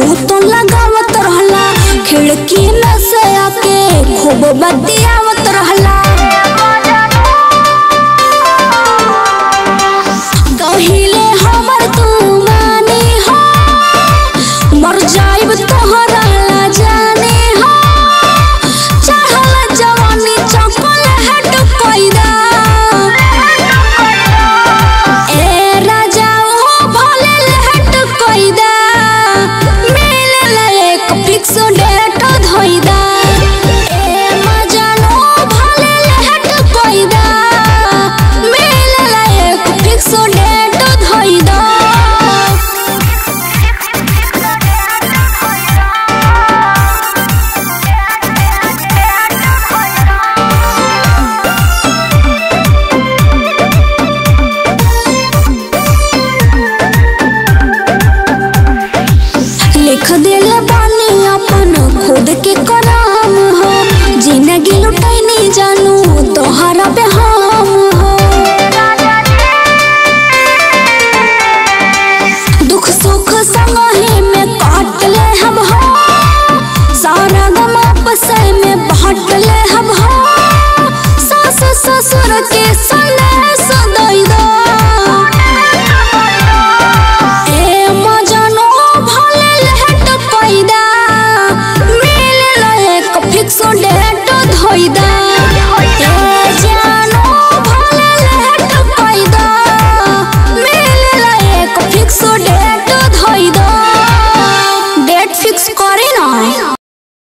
Будто 可以的。solace